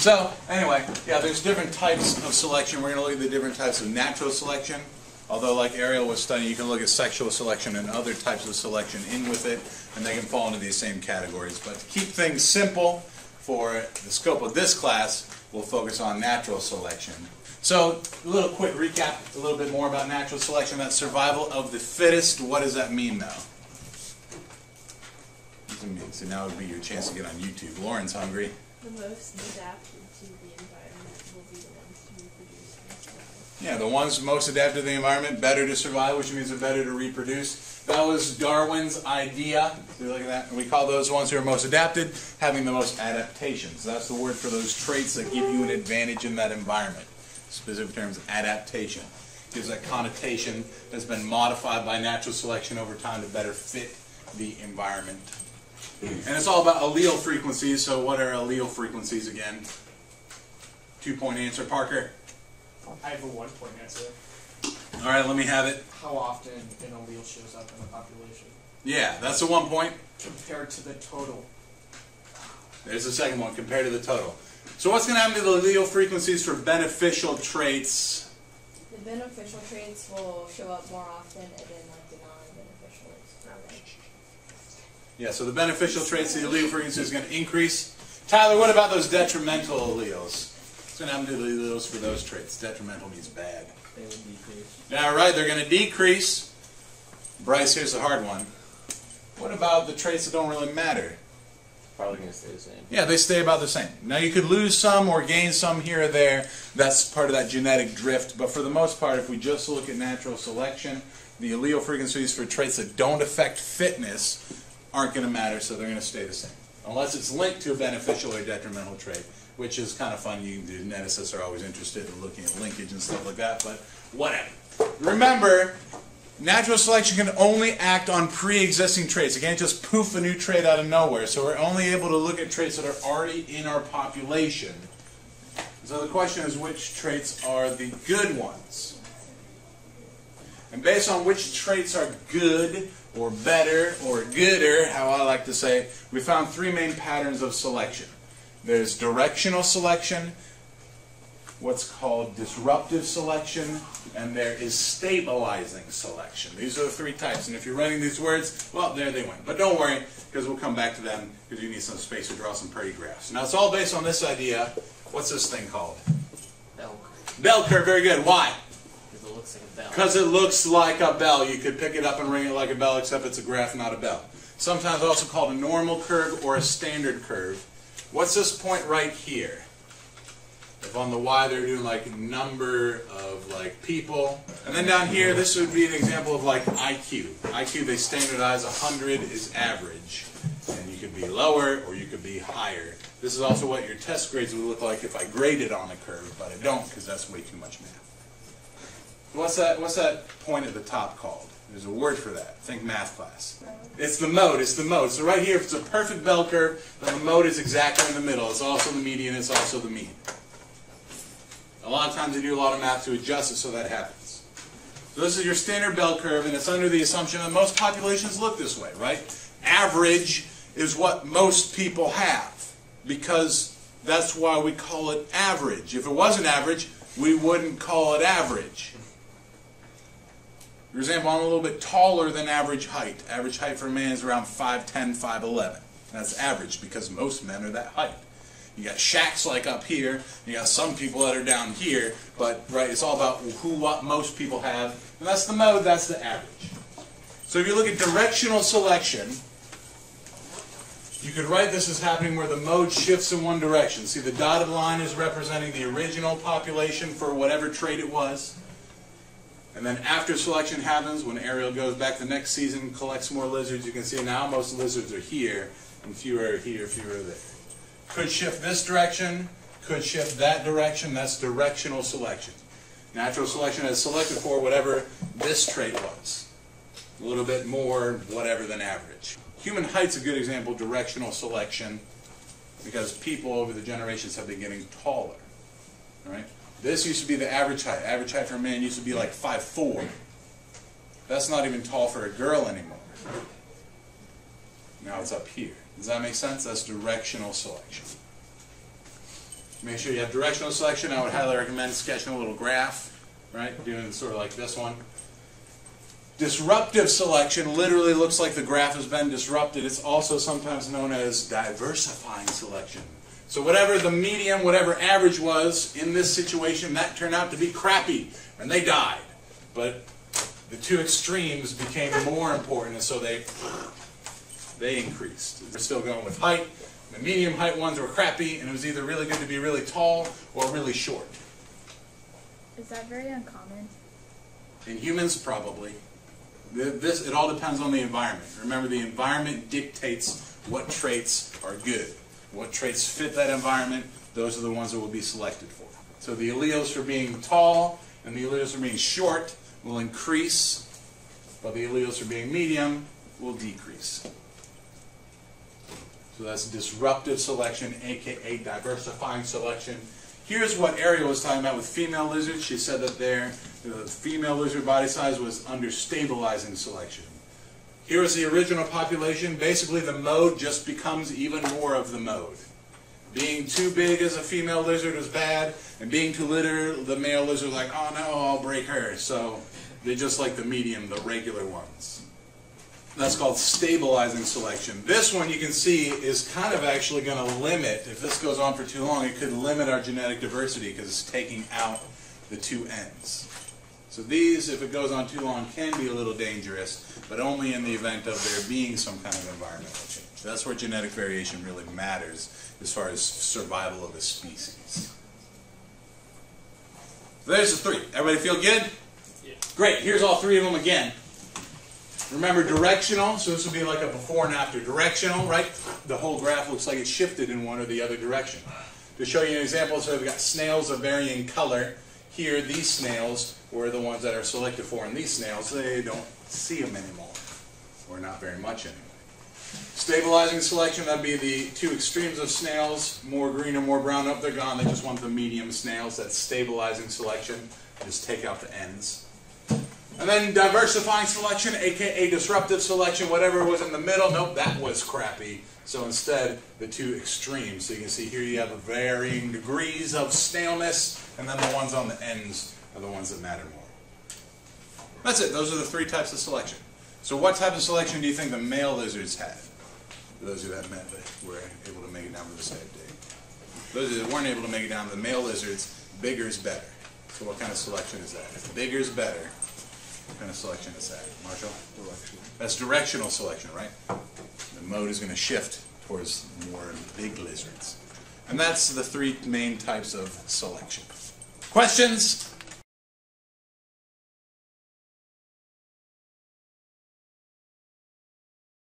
So, anyway, yeah, there's different types of selection. We're going to look at the different types of natural selection. Although, like Ariel was studying, you can look at sexual selection and other types of selection in with it, and they can fall into these same categories. But to keep things simple, for the scope of this class, we'll focus on natural selection. So, a little quick recap, a little bit more about natural selection. That survival of the fittest. What does that mean, though? So now would be your chance to get on YouTube. Lauren's hungry. The most adapted to the environment will be the ones to reproduce. Yeah, the ones most adapted to the environment, better to survive, which means they're better to reproduce. That was Darwin's idea. So look at that. And we call those ones who are most adapted having the most adaptations. That's the word for those traits that give you an advantage in that environment. Specific terms, adaptation. Gives that connotation that's been modified by natural selection over time to better fit the environment. And it's all about allele frequencies. So what are allele frequencies again? Two point answer, Parker. I have a one point answer. All right, let me have it. How often an allele shows up in the population Yeah, that's the one point. compared to the total? There's the second one, compared to the total. So what's going to happen to the allele frequencies for beneficial traits? The beneficial traits will show up more often, and then like the non-beneficial is not like Yeah, so the beneficial traits, of the allele frequency is going to increase. Tyler, what about those detrimental alleles? What's going to happen to the alleles for those traits? Detrimental means bad. They would decrease. Yeah, right, they're going to decrease. Bryce, here's the hard one. What about the traits that don't really matter? Probably going to stay the same. Yeah, they stay about the same. Now you could lose some or gain some here or there. That's part of that genetic drift. But for the most part, if we just look at natural selection, the allele frequencies for traits that don't affect fitness aren't going to matter, so they're going to stay the same. Unless it's linked to a beneficial or detrimental trait, which is kind of fun. You. Geneticists are always interested in looking at linkage and stuff like that, but whatever. Remember, Natural selection can only act on pre-existing traits. It can't just poof a new trait out of nowhere. So we're only able to look at traits that are already in our population. So the question is, which traits are the good ones? And based on which traits are good, or better, or gooder, how I like to say, we found three main patterns of selection. There's directional selection, what's called disruptive selection, and there is stabilizing selection. These are the three types, and if you're writing these words, well, there they went. But don't worry, because we'll come back to them, because you need some space to draw some pretty graphs. Now, it's all based on this idea. What's this thing called? Bell curve. Bell curve, very good. Why? Because it looks like a bell. Because it looks like a bell. You could pick it up and ring it like a bell, except it's a graph, not a bell. Sometimes also called a normal curve or a standard curve. What's this point right here? If on the Y they're doing like number of like people. And then down here, this would be an example of like IQ. IQ, they standardize 100 is average. And you could be lower or you could be higher. This is also what your test grades would look like if I graded on a curve, but I don't because that's way too much math. What's that, what's that point at the top called? There's a word for that. Think math class. It's the mode. It's the mode. So right here, if it's a perfect bell curve, then the mode is exactly in the middle. It's also the median. It's also the mean. A lot of times they do a lot of math to adjust it so that happens. So this is your standard bell curve, and it's under the assumption that most populations look this way, right? Average is what most people have, because that's why we call it average. If it wasn't average, we wouldn't call it average. For example, I'm a little bit taller than average height. Average height for a man is around 5'10", 5'11". That's average because most men are that height. You got Shaqs like up here. You got some people that are down here. But right, it's all about who, what most people have. And that's the mode. That's the average. So if you look at directional selection, you could write this as happening where the mode shifts in one direction. See, the dotted line is representing the original population for whatever trait it was. And then after selection happens, when Ariel goes back the next season, collects more lizards, you can see now most lizards are here, and fewer are here, fewer are there. Could shift this direction, could shift that direction, that's directional selection. Natural selection has selected for whatever this trait was. A little bit more, whatever than average. Human height's a good example directional selection because people over the generations have been getting taller. All right? This used to be the average height. Average height for a man used to be like 5'4". That's not even tall for a girl anymore. Now it's up here. Does that make sense? That's directional selection. Make sure you have directional selection. I would highly recommend sketching a little graph, right? Doing sort of like this one. Disruptive selection literally looks like the graph has been disrupted. It's also sometimes known as diversifying selection. So whatever the medium, whatever average was in this situation, that turned out to be crappy, and they died. But the two extremes became more important, and so they they increased. We're still going with height. The medium height ones were crappy, and it was either really good to be really tall or really short. Is that very uncommon? In humans, probably. This, it all depends on the environment. Remember, the environment dictates what traits are good. What traits fit that environment, those are the ones that will be selected for. So the alleles for being tall and the alleles for being short will increase, but the alleles for being medium will decrease. So that's disruptive selection, aka diversifying selection. Here's what Ariel was talking about with female lizards. She said that their the female lizard body size was under stabilizing selection. Here is the original population. Basically, the mode just becomes even more of the mode. Being too big as a female lizard is bad, and being too little, the male lizard is like, oh no, I'll break her. So they just like the medium, the regular ones. That's called stabilizing selection. This one you can see is kind of actually going to limit, if this goes on for too long, it could limit our genetic diversity because it's taking out the two ends. So these, if it goes on too long, can be a little dangerous, but only in the event of there being some kind of environmental change. That's where genetic variation really matters as far as survival of a species. There's the three. Everybody feel good? Yeah. Great. Here's all three of them again. Remember directional, so this would be like a before and after. Directional, right? The whole graph looks like it's shifted in one or the other direction. To show you an example, so we've got snails of varying color. Here, these snails were the ones that are selected for, in these snails, they don't see them anymore, or not very much anymore. Stabilizing selection, that'd be the two extremes of snails, more green or more brown, up they're gone, they just want the medium snails, that's stabilizing selection, just take out the ends. And then diversifying selection, aka disruptive selection, whatever was in the middle, nope, that was crappy. So instead, the two extremes. So you can see here you have varying degrees of snailness, and then the ones on the ends are the ones that matter more. That's it. Those are the three types of selection. So what type of selection do you think the male lizards had? Those who had met were able to make it down to the same day. Those that weren't able to make it down to the male lizards, bigger is better. So what kind of selection is that? If bigger is better, what kind of selection is that? Marshall? Directional. That's directional selection, right? The mode is going to shift towards more big lizards. And that's the three main types of selection. Questions?